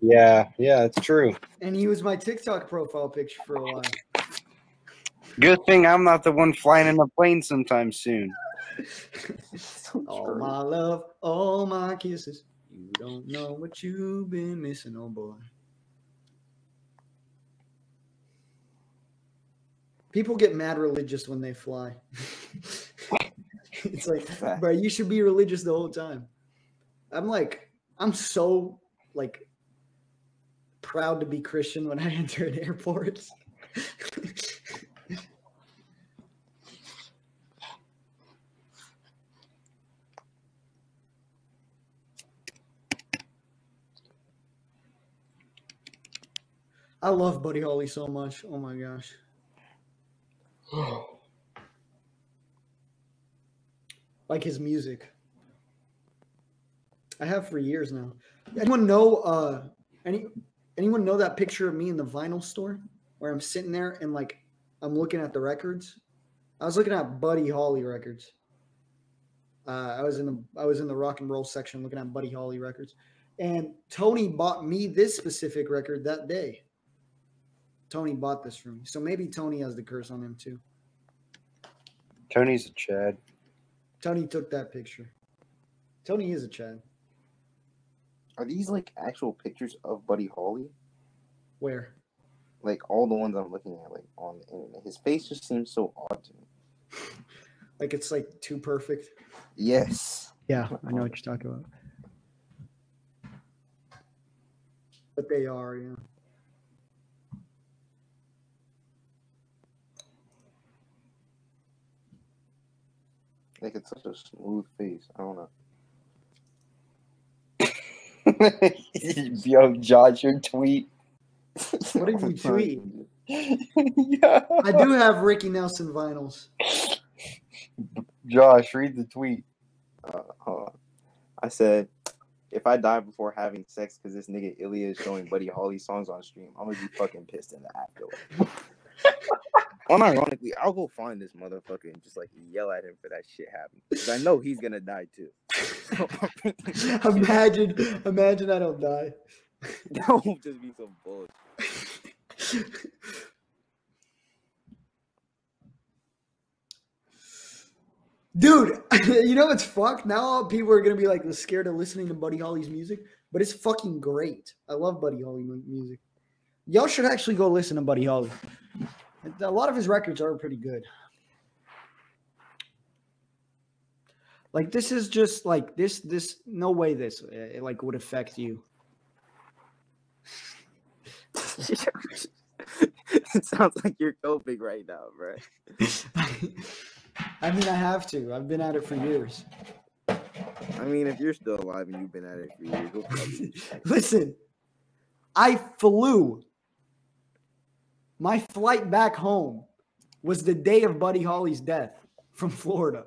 Yeah, yeah, it's true. and he was my TikTok profile picture for a while. Good thing I'm not the one flying in a plane sometime soon. All my love, all my kisses. You don't know what you've been missing, oh boy. People get mad religious when they fly. it's like, Fact. bro, you should be religious the whole time. I'm like, I'm so like proud to be Christian when I enter an airport. I love Buddy Holly so much. Oh my gosh. Like his music. I have for years now. Anyone know uh any anyone know that picture of me in the vinyl store where I'm sitting there and like I'm looking at the records? I was looking at Buddy Holly records. Uh, I was in the I was in the rock and roll section looking at Buddy Holly records. And Tony bought me this specific record that day. Tony bought this for me. So maybe Tony has the curse on him too. Tony's a Chad. Tony took that picture. Tony is a Chad. Are these like actual pictures of Buddy Holly? Where? Like all the ones I'm looking at, like on the internet. His face just seems so odd to me. Like it's like too perfect. Yes. Yeah, I know what you're talking about. But they are, yeah. Like it's such a smooth face. I don't know. Yo, Josh, your tweet. What did you tweet? yeah. I do have Ricky Nelson vinyls. Josh, read the tweet. Uh, hold on. I said, if I die before having sex because this nigga Ilya is showing Buddy Holly songs on stream, I'm gonna be fucking pissed in the afterlife. Unironically, I'll go find this motherfucker and just like yell at him for that shit happening. Because I know he's gonna die too. imagine, imagine I don't die. that will just be some bullshit. Dude, you know what's fucked? Now all people are gonna be like scared of listening to Buddy Holly's music, but it's fucking great. I love Buddy Holly music. Y'all should actually go listen to Buddy Holly. A lot of his records are pretty good. Like this is just like this. This no way this uh, like would affect you. it sounds like you're coping right now, bro. I mean, I have to. I've been at it for years. I mean, if you're still alive and you've been at it for years, you'll probably be fine. Listen, I flew. My flight back home was the day of Buddy Holly's death from Florida.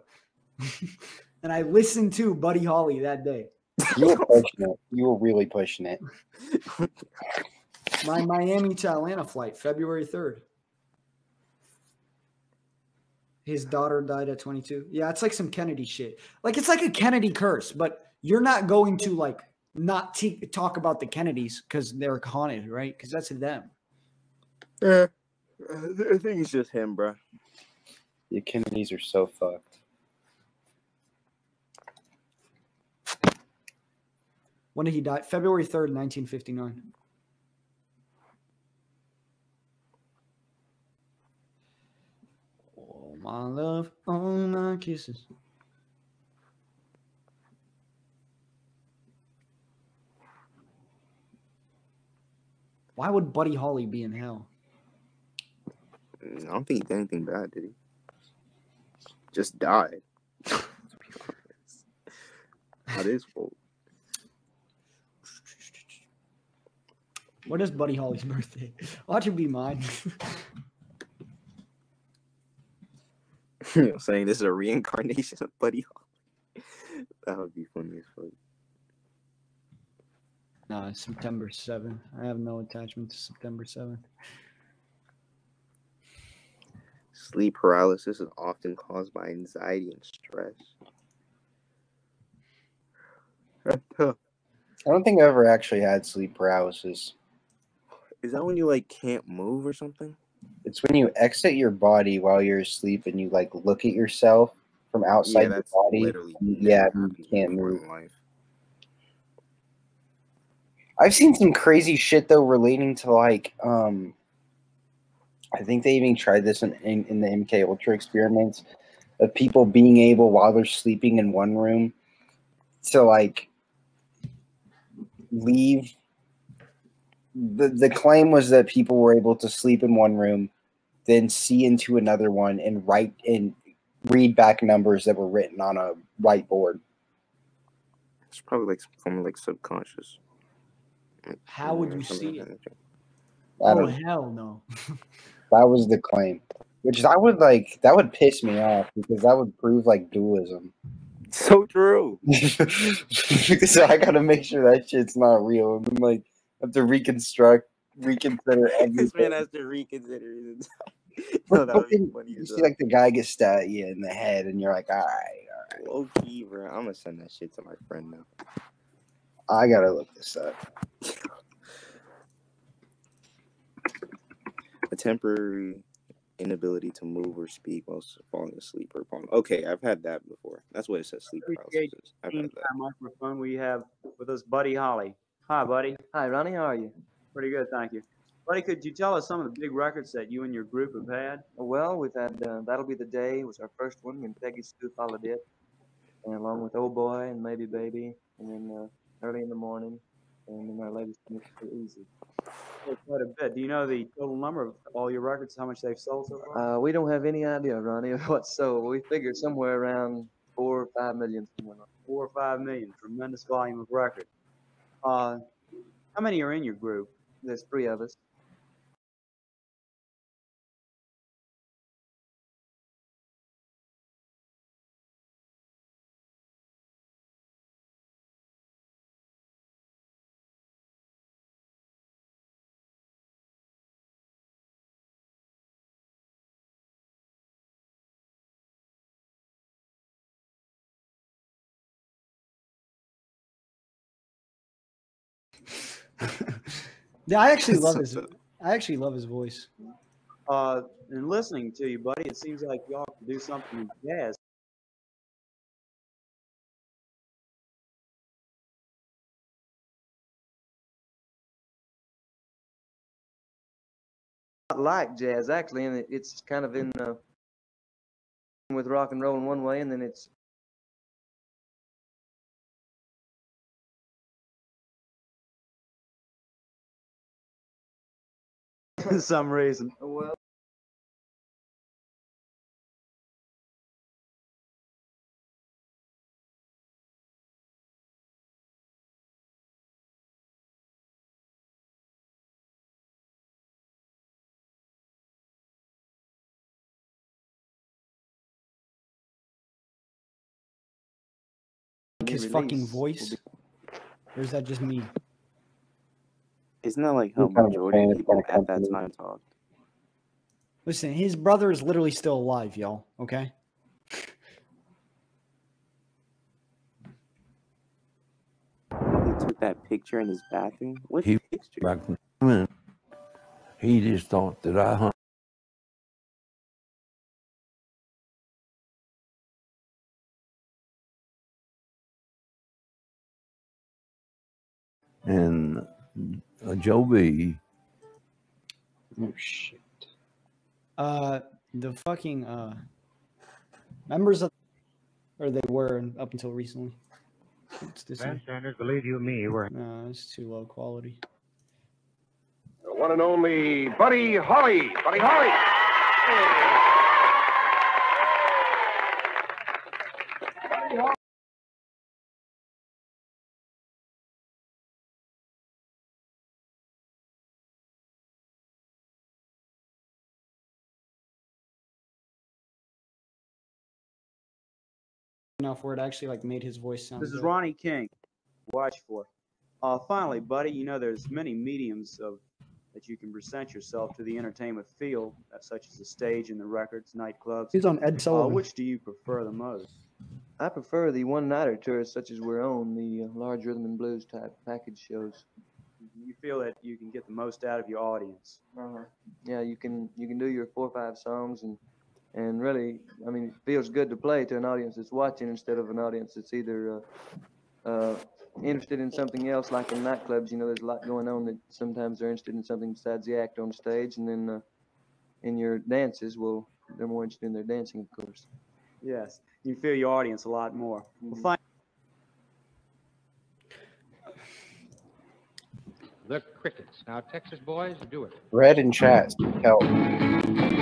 and I listened to Buddy Holly that day. You were pushing it. You were really pushing it. My Miami to Atlanta flight, February 3rd. His daughter died at 22. Yeah, it's like some Kennedy shit. Like it's like a Kennedy curse, but you're not going to like not te- talk about the Kennedys because they're haunted, right? Because that's them. Yeah, I think it's just him, bro. The Kennedys are so fucked. When did he die? February 3rd, 1959. Oh, my love, all my kisses. Why would Buddy Holly be in hell? I don't think he did anything bad, did he? Just died. To be honest. Not his fault. What is Buddy Holly's birthday? Ought to be mine. you know, saying this is a reincarnation of Buddy Holly. That would be funny as fuck. no, September 7th. I have no attachment to September 7th. Sleep paralysis is often caused by anxiety and stress. I don't think I ever actually had sleep paralysis. Is that when you like can't move or something? It's when you exit your body while you're asleep and you like look at yourself from outside your body. literally and never yeah, happened you can't move. life. I've seen some crazy shit though relating to like um I think they even tried this in, in, in the MK Ultra experiments of people being able while they're sleeping in one room to like leave the the claim was that people were able to sleep in one room then see into another one and write and read back numbers that were written on a whiteboard It's probably like from like subconscious. How would you see it? I Oh don't hell no! That was the claim. Which I would like that would piss me off because that would prove like dualism. So true. so I gotta make sure that shit's not real. And like I have to reconstruct, reconsider this man has to reconsider his no, that would be funny you see like the guy gets stabbed at you in the head and you're like, all right, all right. Low key, bro. I'm gonna send that shit to my friend now. I gotta look this up. Temporary inability to move or speak while falling asleep or falling. Okay, I've had that before. That's what it says. Sleep Appreciate paralysis. I've had that. Meantime, microphone we have with us Buddy Holly. Hi, Buddy. Hi, Ronnie. How are you? Pretty good, thank you. Buddy, could you tell us some of the big records that you and your group have had? Well, we've had uh, "That'll Be the Day" was our first one, and Peggy Sue followed it, and along with "Oh Boy" and "Maybe Baby," and then uh, "Early in the Morning," and then our latest one, "It's Easy." Oh, Quite a bit. Do you know the total number of all your records? How much they've sold so far? Uh, we don't have any idea, Ronnie, of what's sold. We figure somewhere around four or five million. Somewhere. like Four or five million. Tremendous volume of records. Uh, how many are in your group? There's three of us. Yeah, I actually love his. I actually love his voice. Uh, and listening to you, buddy, it seems like y'all could do something in jazz. Like jazz, actually, and it, it's kind of in uh, with rock and roll in one way, and then it's for some reason. well. His release fucking voice, or is that just me? Isn't that like how What kind of a majority of people at that time talked? Listen, his brother is literally still alive, y'all. Okay. He took that picture in his bathroom. What He- picture? back he just thought that I hung and uh, Joe B. Oh shit. Uh, the fucking uh members of, or they were up until recently. What's this? one? Sanders, believe you me, we're No, it's too low quality. the one and only Buddy Holly. Buddy Holly. Enough where it actually like made his voice sound. This is good. Ronnie King. Watch for. Uh, finally, buddy, you know there's many mediums of that you can present yourself to the entertainment field, uh, such as the stage and the records, nightclubs. He's on Ed Uh, Sullivan. which do you prefer the most? I prefer the one-nighter tours such as we're on, the uh, large rhythm and blues type package shows. You feel that you can get the most out of your audience. Yeah, you can you can do your four or five songs and and really, I mean, it feels good to play to an audience that's watching instead of an audience that's either uh, uh, interested in something else, like in nightclubs. You know, there's a lot going on that sometimes they're interested in something besides the act on stage, and then uh, in your dances, well, they're more interested in their dancing, of course. Yes, you feel your audience a lot more. Well, fine. The Crickets. Now, Texas boys, do it. Red and chat help.